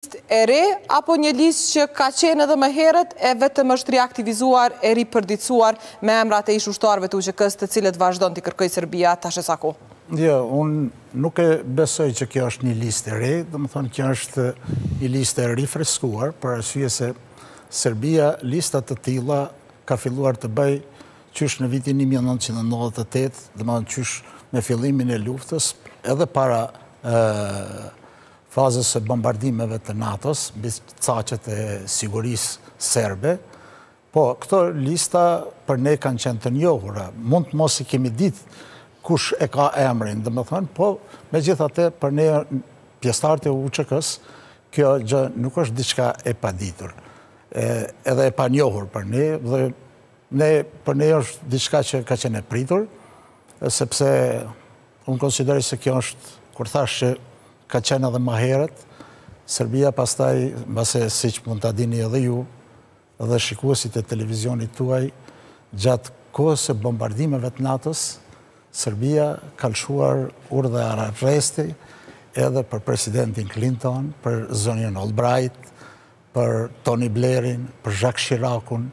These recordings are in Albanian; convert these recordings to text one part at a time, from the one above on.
listë e re apo një listë që ka qenë edhe më herët e vetëm është riaktivizuar e ripërditësuar me emrat e ish-ushtarëve të UÇK-së të cilët vazhdon t'i kërkojë Serbia tash e sa kohë? Jo, unë nuk e besoj që kjo është një listë e re, domethënë kjo është një listë e rifreskuar për arsye se Serbia lista të tilla ka filluar të bëjë qysh në vitin një mijë e nëntëqind e nëntëdhjetë e tetë, domethënë qysh me fillimin e luftës edhe para fazës së bombardimeve të NATO-s mbi caqet e sigurisë serbe, po këto lista për ne kanë qenë të njohura, mund të mos i kemi dit kush e ka emrin, domethënë, po megjithatë për ne pjesëtarët e UÇK-së, kjo gjë nuk është diçka e paditur, edhe e panjohur për ne, dhe ne për ne është diçka që ka qenë e pritur, sepse Unë konsideroj se kjo është, kur thashë që ka qenë edhe ma herët, Serbia pastaj, mbase siç mund ta dini edhe ju, dhe shikuesit e televizionit tuaj, gjatë kohës së bombardimeve të NATO-s, Serbia ka lëshuar urdhër arresti edhe për presidentin Clinton, për zonjën Albright, për Tony Blairin, për Jacques Chiracun,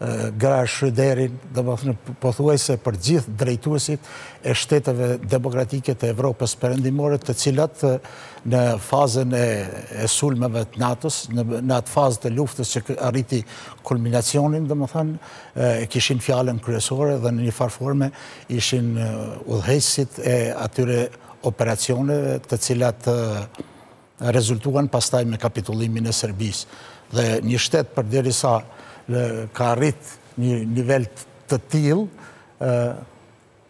Gerhard Schröderin, domethënë pothuajse për gjithë drejtuesit e shteteve demokratike të Evropës Perëndimore, të cilët në fazën e, e sulmeve të NATO-s, në, në atë fazë të luftës që arriti kulminacionin, domethënë e kishin fjalën kryesore dhe në një farë forme ishin udhëheqësit e atyre operacioneve të cilat rezultuan pastaj me kapitullimin e Serbisë. Dhe një shtet përderisa ka arrit një nivel të tillë,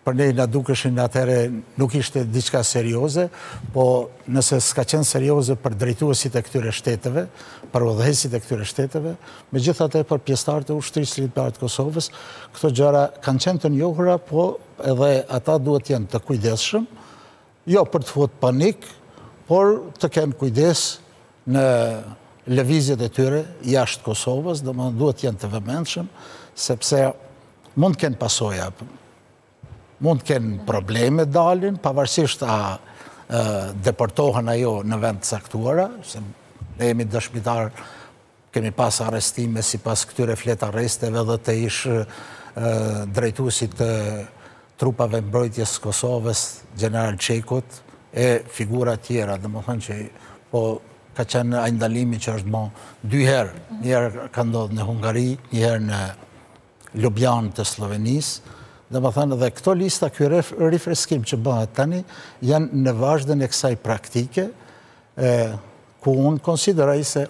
për ne na dukeshin atëherë nuk ishte diçka serioze, po nëse s'ka qenë serioze për drejtuesit e këtyre shteteve, për udhëheqësit e këtyre shteteve, megjithatë për pjesëtarët e ushtrisë çlirimtare të Kosovës, këto gjëra kanë qenë të njohura, po edhe ata duhet të jenë të kujdesshëm jo për të fut panik, por të kenë kujdes në lëvizjet e tyre jashtë Kosovës, domethënë duhet të jenë të vëmendshëm, sepse mund të kenë pasoja, mund të kenë probleme dalin, pavarësisht a deportohen a jo në vende të caktuara, se ne jemi dëshmitarë Kemi pas arrestime sipas këtyre fletarresteve dhe të ish-drejtuesit të trupave mbrojtjes së Kosovës, gjeneral Çekut, e figura tjera, domethënë që po ka qenë ai ndalimi që është bon dy herë, njëherë ka ndodhë në Hungari, njëherë në Lubjanë të Sllovenisë, domethënë dhe këto lista ky rifreskim që bëhet tani, janë në vazhdën e kësaj praktike, ku unë konsideroj se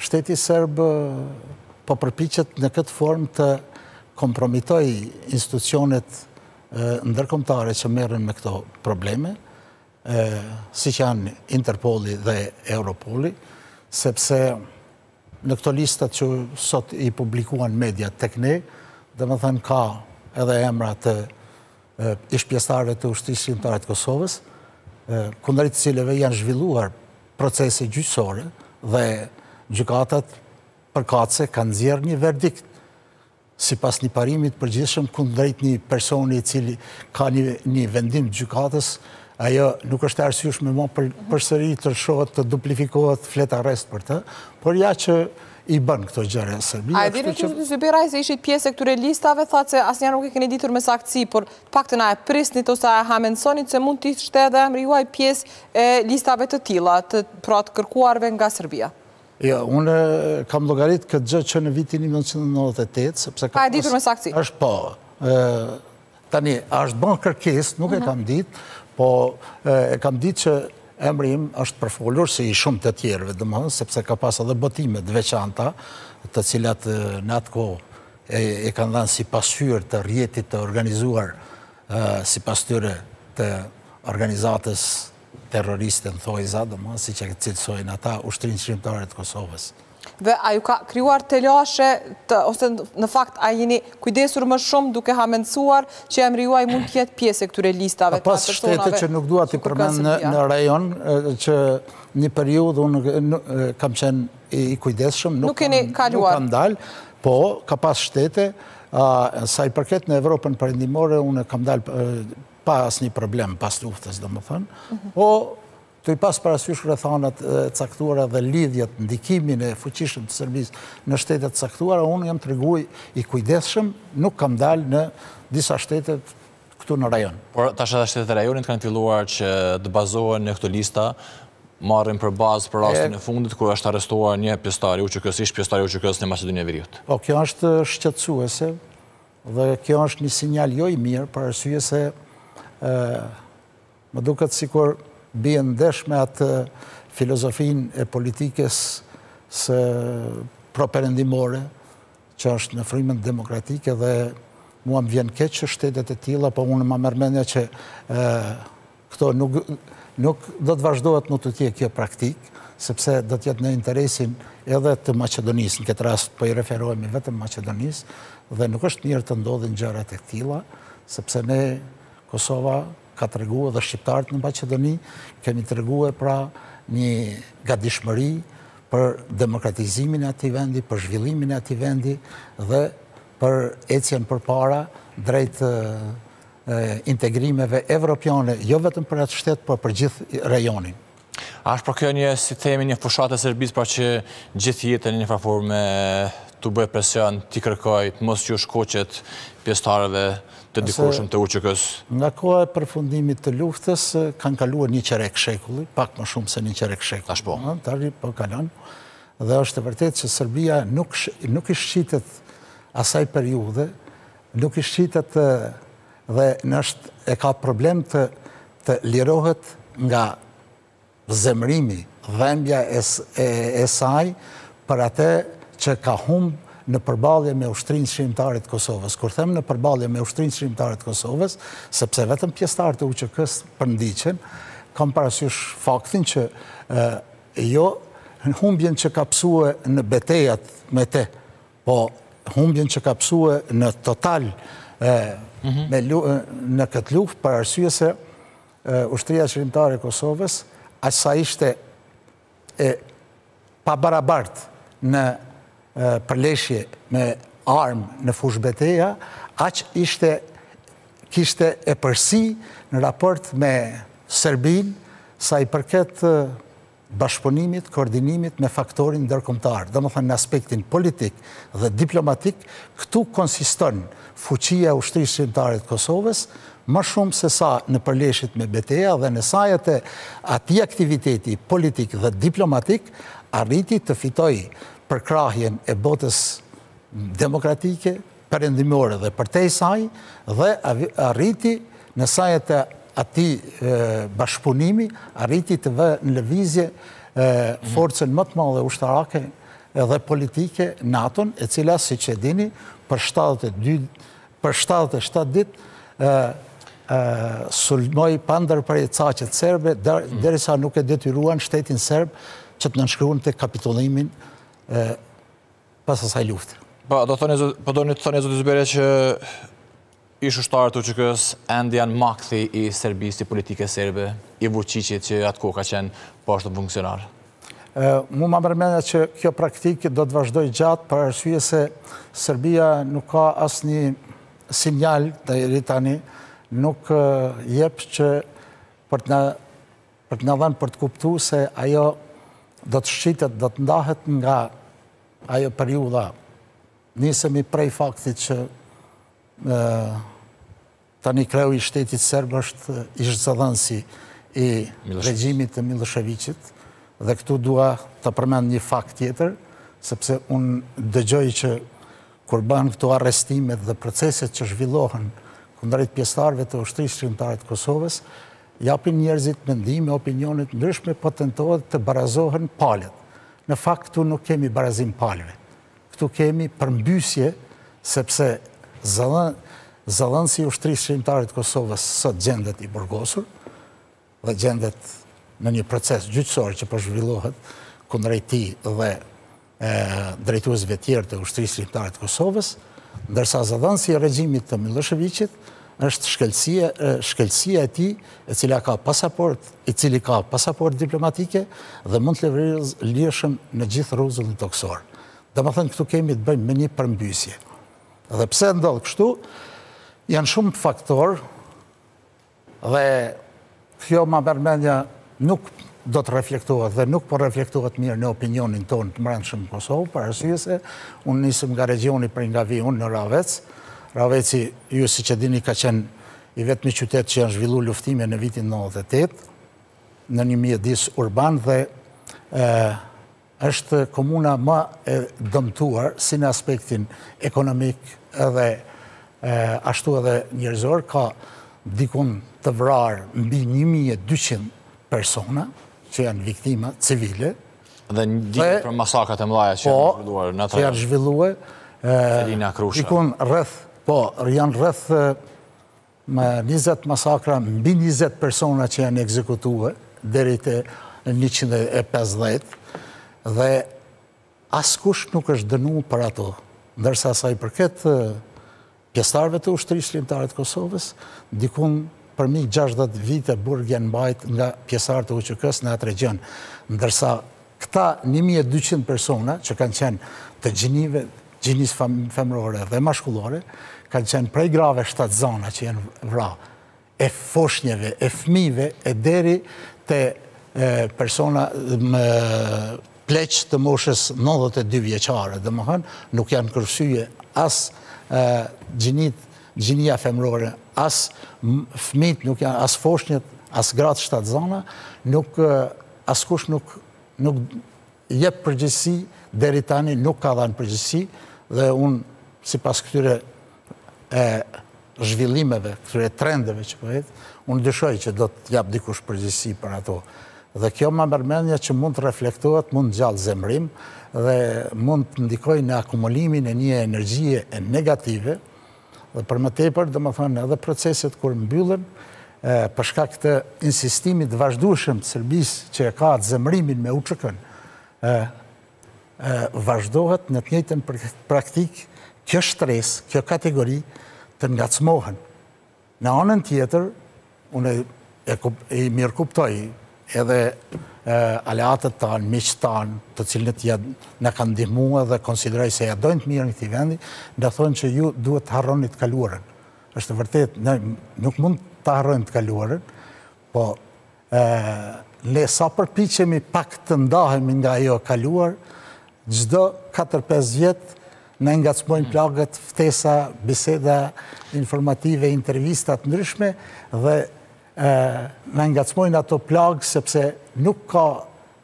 shteti serb po përpiqet në këtë formë të komprometojë institucionet ndërkombëtare që merren me këto probleme, siç janë Interpoli dhe Europoli, sepse në këto listat që sot i publikuan media tek ne, domethënë ka edhe emra të ish-pjesëtarëve të Ushtrisë Çlirimtare të Kosovës, kundrejt të cilëve janë zhvilluar procese gjyqësore dhe gjykatat përkatëse kanë nxjerrë një verdikt sipas një parimi të përgjithshëm kundrejt një personi i cili ka një vendim të gjykatës, ajo nuk është e arsyeshme më përsëri të shohet të duplifikohet fletarrest për të, por ja që i bën këto gjëra Serbia. A e dinit, zoti Zyberaj, se ishit pjesë e këtyre listave, thatë se asnjëherë nuk e keni ditur me saktësi, por të paktën a e prisnit ose a e hamendësonit se mund të ishte edhe emri juaj pjesë e listave të tilla, të pra të kërkuarve nga Serbia? Jo, unë kam llogarit këtë gjë që në vitin 1998, sepse ka pasë... A e keni ditur me saktësi? është po. Tani, a është bërë kërkesë, nuk e kam ditë, po e kam ditë që emri im është përfolur si i shumë të tjerëve, domethënë sepse ka pas edhe botime të veçanta, të cilat në atë kohë e kanë dhanë si pasqyrë të rrjetit të organizuar, sipas tyre të organizatës terroriste në thonjëza, domethënë siç e cilësojnë ata Ushtrinë Çlirimtare të Kosovës. Dhe a ju ka krijuar telashe, ose në fakt a jeni kujdesur më shumë duke hamendësuar që emri juaj mund të jetë pjesë e këtyre listave të personave? Ka pas shtete që nuk dua t'i përmend në, në rajon që një periudhë unë kam qenë i kujdesshëm, nuk, nuk keni shkuar. Nuk kam dalë, po ka pas shtete sa i përket në Evropën Perëndimore unë kam dalë pa asnjë problem pas luftës, domethënë. Mhm. Po Duke pas parasysh rrethana të caktuara dhe lidhjet, ndikimin e fuqishëm të Serbisë në shtete të caktuara, unë jam tregu i kujdesshëm, nuk kam dalë në disa shtete këtu në rajon. Por tash edhe shtetet e rajonit kanë filluar që të bazohen në këto lista, marrin për bazë për rastin e fundit kur është arrestuar një pjesëtar i UÇK-së, ish pjesëtar i UÇK-së në Maqedoninë e Veriut. Po kjo është shqetësuese dhe kjo është një sinjal jo i mirë për arsye se Më duket sikur bie ndesh me atë filozofinë e politikës së properëndimore që është në frymën demokratike dhe mua më vjen keq që shtetet e tilla, po unë ma merr mendja që këto nuk nuk do të vazhdohet më tutje kjo praktikë, sepse do të jetë në interesin edhe të Maqedonisë, në këtë rast po i referohemi vetëm Maqedonisë, dhe nuk është mirë të ndodhin gjërat e tilla, sepse ne Kosova ka tregu edhe shqiptarët në Maqedoni, kemi tregue pra një gadishmëri për demokratizimin e atij vendi, për zhvillimin e atij vendi dhe për ecjen përpara drejt integrimeve evropiane, jo vetëm për atë shtet, por për gjithë rejonin. A është po kjo një, si themi, një fushatë e Serbisë, pra që gjithë jetën një farë forme t'u bëjë presion, t'i kërkojë, të mos u shkoqet pjesëtarëve të dikurshëm të UÇK-së? Nga koha e përfundimit të luftës, kanë kaluar një çerek shekulli, pak më shumë se një çerek shekulli. Tash po. Tash po kalon. Dhe është e vërtetë që Serbia nuk i shqitet asaj periudhe, nuk i shqitet dhe nështë e ka problem të Të lirohet nga zemërimi, dhembja e saj për atë që ka humbë në përballje me Ushtrinë Çlirimtare të Kosovës. Kur them në përballje me Ushtrinë Çlirimtare të Kosovës, sepse vetëm pjesëtarë të UÇK-së përndiqen, kam parasysh faktin që jo humbjen që ka pësue në betejat me të Po humbjen që ka pësue në total në këtë luftë, për arsye se Ushtria Çlirimtare e Kosovës, aq sa ishte e pabarabartë në përleshje me armë në fushëbeteja, aq ishte kishte epërsi në raport me Serbinë, sa i përket bashkëpunimit, koordinimit me faktorin ndërkombëtar, domethënë në aspektin politik dhe diplomatik, këtu konsiston fuqia e Ushtrisë Çlirimtare të Kosovës, më shumë sesa në përleshjet me beteja dhe në saje të atij aktiviteti politik dhe diplomatik arriti të fitojë përkrahjen e botës demokratike, Perëndimore dhe përtej saj dhe arriti në saje të atij bashkëpunimi arriti të vërë në lëvizje forcën më të madhe ushtarake dhe politike NATO-n, e cila siç e dini për 72 për 77 ditë sulmoi pa ndërprerje caqet serbe derisa nuk e detyruan shtetin serb që të nënshkruante kapitullimin pas asaj lufte. Po, do thoni, po doni të thoni, zoti Zyberaj, që ish-ushtarë të UÇK-së ende janë makthi i Serbisë, i politikës serbe, i Vuçiqit që atë kohë ka qenë po ashtu funksionar. Mu ma merr mendja që kjo praktikë do të vazhdojë gjatë për arsye se Serbia nuk ka asnjë sinjal deri tani, nuk jep që për të në Për të na dhenë për të kuptu se ajo do të shqitet, do të ndahet nga ajo periudha. Nisemi prej faktit që tani kreu i shtetit serb është ish-zëdhënësi i regjimit të Millosheviqit dhe këtu dua të përmend një fakt tjetër, sepse unë dëgjoj që Kur bëhen këto arrestimet dhe proceset që zhvillohen kundrejt pjesëtarëve të Ushtrisë Çlirimtare të Kosovës, japin njerëzit mendime, opinione të ndryshme, po tentohet të barazohen palët. Në fakt këtu nuk kemi barazim palëve. Këtu kemi përmbysje sepse zëdhënësi i Ushtrisë Çlirimtare të Kosovës sot gjendet i burgosur, dhe gjendet në një proces gjyqësor që po zhvillohet kundrejt tij dhe drejtuesve tjerë të Ushtrisë Çlirimtare të Kosovës, ndërsa zëdhënësi i regjimit të Millosheviqit është shkelësia, shkelësia e tij e cila ka pasaportë, i cili ka pasaportë diplomatike dhe mund të lëvizë lirshëm në gjithë rruzullin tokësor. Domethënë këtu kemi të bëjmë me një përmbysje. Dhe pse ndodh kështu, janë shumë faktorë Dhe kjo ma merr mendja nuk do të reflektohet dhe nuk po reflektohet mirë në opinionin tonë të mbrendshëm në Kosovë, për arsye se unë nisem nga regjioni prej nga vij unë në Rahovec. Rahoveci, ju siç e dini, ka qenë i vetëmi qytet që janë zhvillu luftime në vitin 98, në një mjedis urban dhe Është komuna më e dëmtuar si në aspektin ekonomik edhe ashtu edhe njerëzor, ka dikun të vrarë mbi 1.200 persona që janë viktima civile. Dhe një ditë për masakrat e mëdha që janë po, zhvilluar në të... Që janë zhvilluar... Celina, Krusha. Dikun rreth, po, janë rreth Mbi njëzet masakra, mbi njëzet persona që janë ekzekutue, deri te njëqind e pesëdhjetë, dhe askush nuk është dënu për ato. Ndërsa sa i përket pjestarve të Ushtrisë Çlirimtare të Kosovës, dikun përmi 60 vite burg janë mbajt nga pjestarë të UÇK-së në atë regjion. Ndërsa Këta një mijë e dyqind persona që kanë qenë të gjinive, gjinisë femrore dhe mashkullore, kanë qenë prej grave shtatzana që janë vra, e foshnjeve, e fmive, e deri te persona më pleq të moshës 92 vjeçare, domethënë nuk janë kursye as gjinitë, gjinia femrore, as fmit, nuk janë as foshnjet, as gratë shtatzana, nuk Askush nuk nuk jep përgjegjësi deri tani nuk ka dhanë përgjegjësi dhe unë sipas këtyre zhvillimeve, këtyre trendeve që po ecin, unë dyshoj që do të japë dikush përgjegjësi për ato. Dhe kjo ma merr mendja që mund të reflektohet, mund të ngjallë zemërim dhe mund të ndikojë në akumulimin e një energjie negative, Dhe për më tepër, domethanë edhe proceset kur mbyllen, për shkak të insistimit të vazhdueshëm të Serbisë që e ka atë zemërimin me UÇK-në, vazhdohet në të njëjtën praktikë kjo shtresë, kjo kategori të ngacmohen. Në anën tjetër, Unë i mirëkuptoj edhe aleatët tanë, miqtë tanë, të cilët na kanë ndihmu dhe konsideroj se ia dojnë të mirën këtij vendi, na thonë që ju duhet të harroni të kaluarën. është e vërtetë, ne nuk mund ta harrojmë të kaluarën, po ne sa përpiqemi pak të ndahemi nga ajo e kaluar, çdo 4-5 vjet Na i ngacmojnë plagët, ftesa, biseda informative, intervista të ndryshme dhe na i ngacmojnë ato plagë sepse nuk ka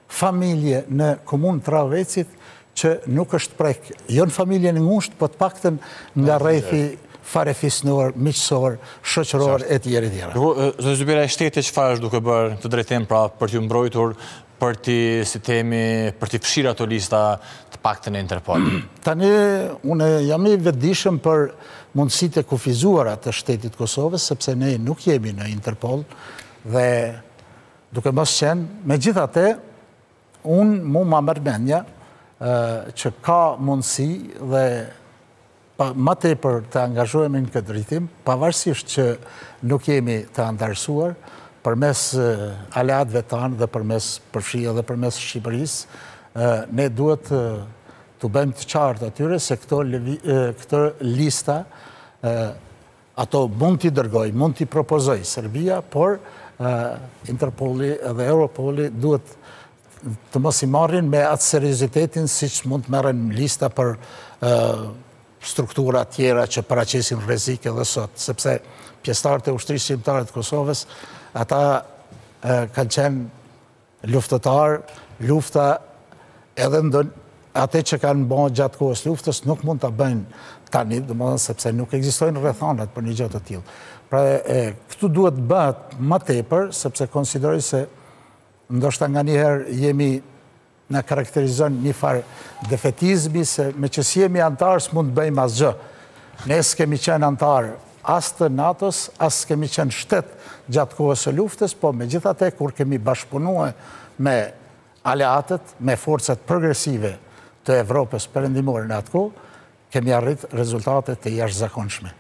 familje në komunë të Rahovecit që nuk është prek. Jo në familjen e ngushtë, po të paktën nga rrethi farefisnor, miqësor, shoqëror, e tjera, e tjera. Zoti Zyberaj, e shteti çfarë është duke bërë në këtë drejtim pra për t'ju mbrojtur për t'i, si themi, për t'i fshirë ato lista të paktën në Interpol. Tani, unë jam i vetëdijshëm për mundësitë e kufizuara të shtetit të Kosovës, sepse ne nuk jemi në Interpol dhe duke mos qenë, megjithatë, unë mu ma merr mendja që ka mundësi dhe Ma tepër të angazhohemi në këtë drejtim, pavarësisht që nuk jemi të anëtarësuar, përmes aleatëve tanë dhe përmes përfshirë edhe përmes Shqipërisë, ne duhet t'u bëjmë të qartë atyre se këto lista Ato mund t'i dërgojë, mund t'i propozojë Serbia, por Interpoli dhe Europoli duhet të mos i marrin me atë seriozitetin siç mund të merren lista për struktura tjera që paraqesin rreziqe edhe sot, sepse pjesëtarët e Ushtrisë Çlirimtare të Kosovës, ata kanë qenë Luftëtarë, lufta edhe ndo atë që kanë bo gjatë kohës së luftës nuk mund ta bëjnë tani, domethënë sepse nuk ekzistojnë rrethanat për një gjë të tillë. Pra, këtu duhet të bëhet më tepër, sepse konsideroj se ndoshta nganjëherë jemi na karakterizon njëfarë defetizmi, se meqë s'jemi anëtarë, s'mund të bëjmë asgjë. Ne s'kemi qenë anëtarë As të NATO-s, as s'kemi qenë shtet gjatë kohës së luftës, po megjithatë kur kemi bashkëpunue me aleatët, me forcat progresive të Evropës Perëndimore në atë kohë, kemi arrit rezultate të jashtëzakonshme.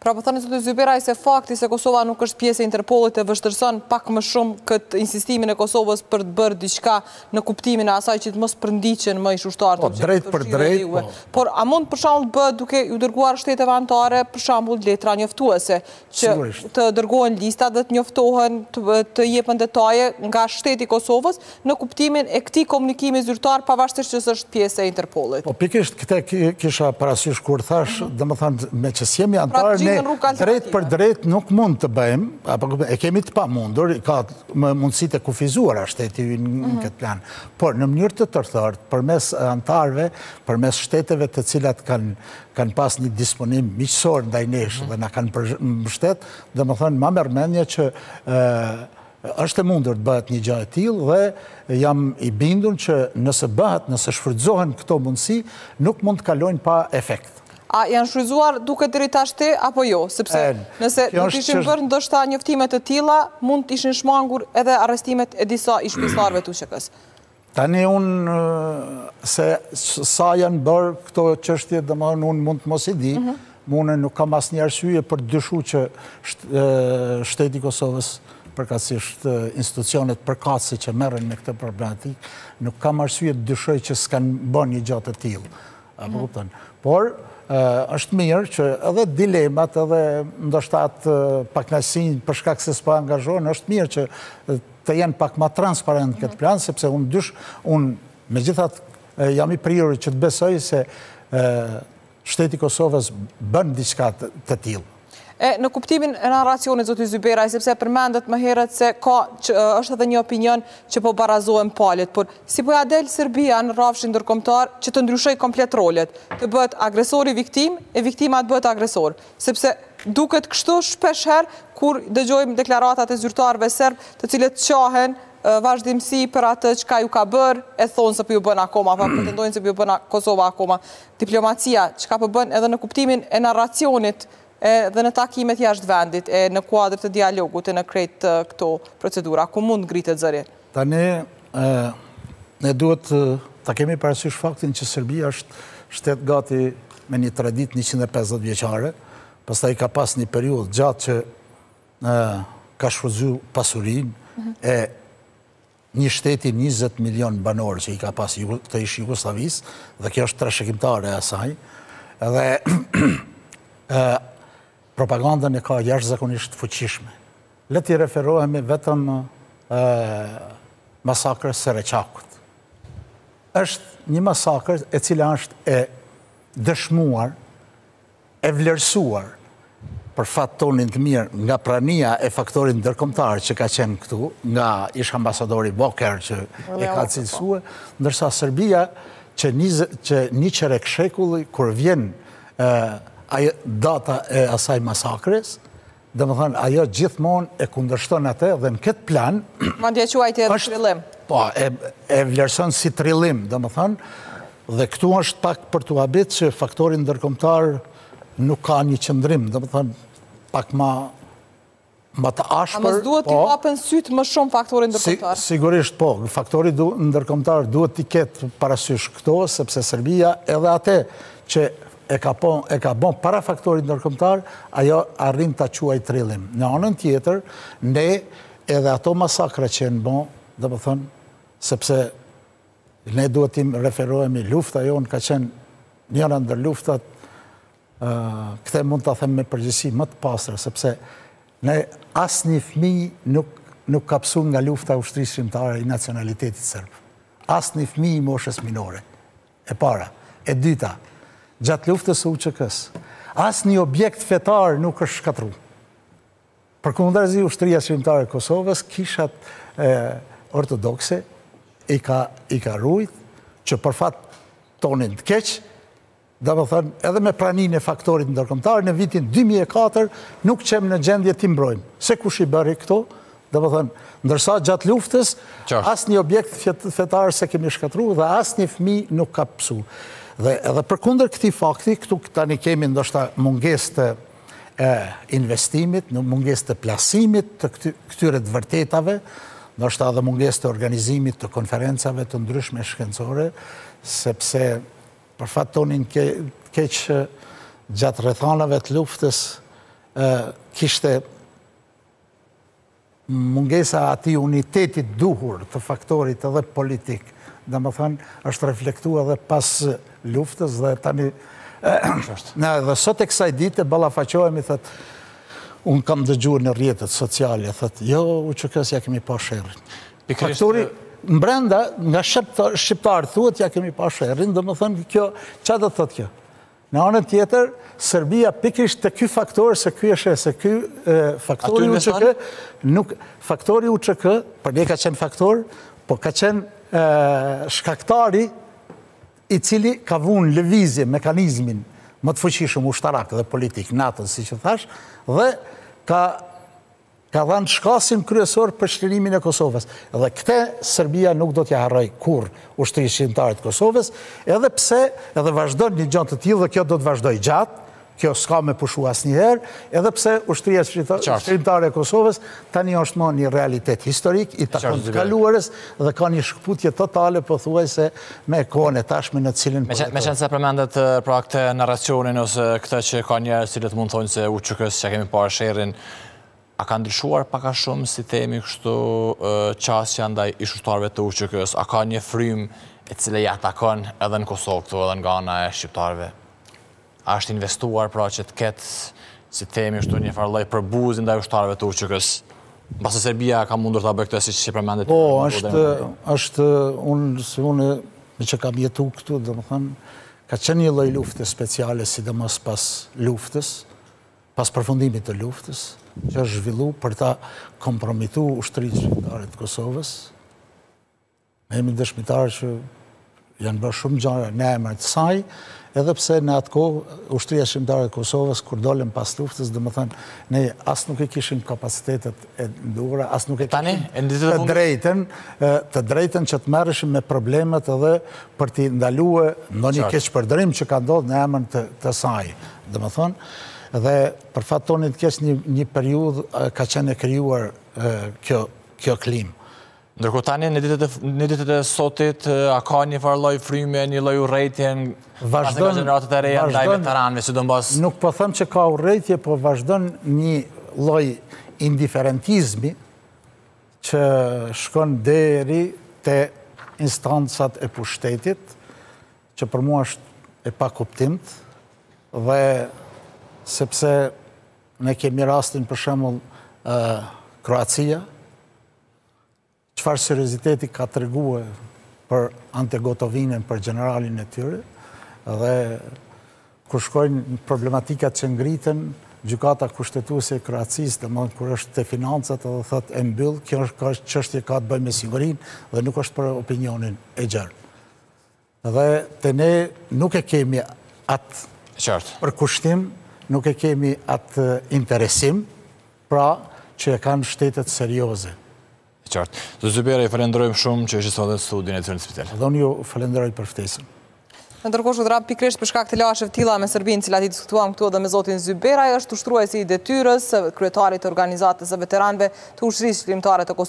Pra po thoni zoti Zyberaj se fakti se Kosova nuk është pjesë e Interpolit e vështirëson pak më shumë këtë insistimin e Kosovës për të bërë diçka në kuptimin e asaj që të mos përndiqen më ish ushtarët. Por, a mund për shembull të bëhet duke iu dërguar shteteve anëtare për shembull letra njoftuese, që të dërgohen lista dhe të njoftohen të jepen detaje nga shteti i Kosovës në kuptimin e këtij komunikimi zyrtar pavarësisht që s'është pjesë e Interpolit? Po, pikërisht këtë kisha parasysh kur thashë, domethënë, meqë s'jemi pra, anëtarë, ne drejtpërdrejt nuk mund të bëjmë, e kemi të pamundur, ka mundësitë e kufizuara shteti ynë në mhm. këtë plan. Por, në mënyrë të tërthortë, përmes anëtarëve, përmes shteteve të cilat kanë pas një disponim miqësor ndaj nesh mhm. dhe na kanë mbështet, domethënë, ma merr mendja që është e mundur të bëhet një gjë e tillë dhe jam i bindun që nëse bëhet, nëse shfrytëzohen këto mundësi, nuk mund të kalojnë pa efekt. A janë shfrytëzuar duket deri tashti apo jo, sepse nëse do të ishin bërë ndoshta njoftime të tilla, mund të ishin shmangur edhe arrestimet e disa ish-pjesëtarëve të UÇK-së. Tani unë se sa janë bërë këto çështje, domethënë unë mund të mos i di, unë nuk kam asnjë arsye për t'dyshu që shteti i Kosovës përkatësisht institucionet përkatëse që merren me këtë problematikë, nuk kam arsye të dyshoj që s'kanë bërë një gjë të tillë. A më kupton. Por, është mirë që edhe dilemat, edhe ndoshta pakënaqësinë për shkak se s'po angazhohen, është mirë që të jenë pak ma transparentë në këtë plan, sepse unë dysh, unë megjithatë jam i prirur që të besoj se shteti i Kosovës bën diçka të tillë. E, në kuptimin e narracionit, zoti Zyberaj, sepse përmendët më herët se ka, është edhe një opinion që po barazohen palët, por si po ia del Serbia në rrafshin ndërkombëtar që të ndryshojë komplet rolet, të bëhet agresori viktimë, e viktima të bëhet agresor, sepse duket kështu shpeshherë, kur dëgjojmë deklaratat e zyrtarëve serbë, të cilët qahen në vazhdimësi për atë çka iu ka bërë, e thonë se po iu bën akoma, apo pretendojnë se po iu bën Kosova akoma. Diplomacia, çka po bën edhe në kuptimin e narracionit edhe në takimet jashtë vendit e në kuadër të dialogut e në krejt këto procedura, ku mund ngritet zëri? Tani, ne duhet ta kemi parasysh faktin që Serbia është shtet gati me një traditë njëqind e pesëdhjetë vjeçare, pastaj ka pas një periudhë të gjatë që ka shfrytëzu pasurinë e Një shteti njëzet milionë banorë që i ka pas të ish Jugosllavisë dhe kjo është trashëgimtare e asaj. Dhe propagandën e ka jashtëzakonisht të fuqishme. Le t'i referohemi vetëm masakrës së Reçakut. Është një masakër e cila është e dëshmuar E vlerësuar, për fat tonin të mirë, nga prania e faktorit ndërkombëtar që ka qenë këtu, nga ish-ambasadori Uoker që e ka cilësue, ndërsa Serbia që një qerek shekulli, kur vjen data e asaj masakrës, Domethënë, ajo gjithmonë e kundërshton atë dhe në këtë plan... Madje e quajti edhe trillim. Po, e vlerëson si trillim, domethënë, dhe këtu është pak për t'u habit që faktori ndërkombëtar nuk ka një qëndrim, domethënë, pak ma ma të ashpër... A mos duhet t'i po. hapen sytë më shumë faktorit ndërkombëtar? Sigurisht, po. Faktori ndërkombëtar duhet t'i ketë parasysh këto, sepse Serbia edhe ate që e ka po, e ka bo para faktorit ndërkombëtar, ajo arrin ta quajë trillim. Në anën tjetër, ne edhe ato masakra që janë bo, domethënë, sepse ne duhet t'i referohemi, lufta jonë ka qenë njëra ndër luftat, këte mund ta them me përgjegjësi, më të pastra, sepse ne asnjë fmi nuk, nuk ka pësu nga lufta e Ushtrisë Çlirimtare i nacionalitetit serb. Asnjë fmi i moshës minore. E para. E dyta, gjatë luftës së UÇK-së, asnjë objekt fetar nuk është shkatrru. Përkundrazi, Ushtria Çlirimtare e Kosovës, kishat ortodokse i ka i ka rujt që për fat tonin të keq, domethënë edhe me praninë e faktorit ndërkombëtar në vitin 2004 nuk qemë në gjendje t'i mbrojmë. Se kush i bëri këto? Domethënë, ndërsa gjatë luftës, asnjë objekt fetar s'e kemi shkatrru dhe asnjë fmi nuk ka pësu. Dhe edhe përkundër këtij fakti, këtu tani kemi ndoshta mungesë të investimit, mungesë të plasimit të këtyre të vërtetave, ndoshta edhe mungesë të organizimit të konferencave të ndryshme shkencore, sepse për fat tonin të keq gjatë rrethanave të luftës, kishte Mungesa e atij uniteti të duhur të faktorit edhe politik, domethënë është reflektu edhe pas luftës dhe tani edhe sot e kësaj dite ballafaqohemi thotë unë kam dëgju në rrjetet sociale thotë jo UÇK-së ia kemi pa sherrin. Faktori brenda nga shqiptarët thuhet ia kemi pa sherrin, domethënë kjo çka do të thotë kjo? Në anën tjetër, Serbia pikërisht te ky faktor, se ky është, se ky faktori UÇK, nuk, faktori UÇK, për ne ka qenë faktor, po ka qenë shkaktari i cili ka vu në lëvizje, mekanizmin, më të fuqishëm ushtarak dhe politik, NATO-n, siç thashë, dhe ka Ka dhënë shkasin kryesor për çlirimin e Kosovës, dhe këtë Serbia nuk do t'ia harrojë kurrë ushtrisë çlirimtare të Kosovës, edhe pse edhe vazhdon një gjë të tillë dhe kjo do të vazhdojë gjatë, kjo s'ka me pushu asnjëherë, edhe pse ushtria çlirimtare e Kosovës tani është më një realitet historik, i takon të kaluarës dhe ka një shkëputje totale pothuajse me kohën e tashme në të cilën po jetojmë. Meqenëse përmendët pra këtë narracionin ose këtë që ka njerëz të cilët mund të thonë se UÇK-së ç'ia kemi parë sherrin, A ka ndryshuar pak a shumë, si themi kështu, qasja ndaj ish-ushtarëve të UÇK-së? A ka një frymë e cila i atakon edhe në Kosovë këtu, edhe nga ana e shqiptarëve? A është investuar pra që të ketë, si themi kështu, një farë lloj përbuzje ndaj ushtarëve të UÇK-së? Mbase Serbia ka mundur ta bëjë këtë siç e përmendët. Po, është është unë si unë meqë kam jetu këtu, domethënë ka qenë një lloj lufte speciale sidomos pas luftës Pas përfundimit të luftës, që është zhvillu për ta kompromitu Ushtrinë Çlirimtare të Kosovës, ne jemi dëshmitarë që janë bërë shumë gjëra në emër të saj, edhe pse në atë kohë Ushtria Çlirimtare e Kosovës kur dolëm pas luftës, domethënë ne as nuk e kishim kapacitetet e duhura, as nuk e kishim të drejtën, të drejtën që të merreshim me problemet edhe për ta ndaluar ndonjë keqpërdorim që ka ndodhur në emër të saj. Domethënë Dhe për fatin tonë të keq një një periudhë ka qenë e krijuar kjo kjo klimë. Ndërkohë tani në ditët e në ditët e sotit a ka një farë lloj fryme, një lloj urrejtje mbase nga gjeneratat e reja ndaj veteranëve, sidomos Nuk po them që ka urrejtje, po vazhdon një lloj indiferentizmi që shkon deri te instancat e pushtetit, që për mua është e pakuptimtë dhe sepse ne kemi rastin për shembull Kroacia çfarë serioziteti ka treguar për Ante Gotovinën për gjeneralin e tyre dhe kur shkojnë problematikat që ngriten gjykata kushtetuese e Kroacisë, domethënë kur është te financat dhe thotë e mbyll, kjo është çështje ka të bëjë me sigurinë dhe nuk është për opinionin e gjerë. Dhe te ne nuk e kemi atë përkushtim, nuk e kemi atë interesim, pra që e kanë shtetet serioze. E qartë. Zoti Zybera, ju falënderojmë shumë që ishit sot në studion e RTV Spital. Dhe unë ju falënderoj për ftesën. Ndërkohë shikues të dashur pikërisht për shkak të lajmeve të tilla me Serbinë, të cilat i diskutuam këtu edhe me Zotin Zybera, është ushtruesi i detyrës së kryetarit të organizatës së veteranëve të ushtrisë çlirimtare të Kosovës.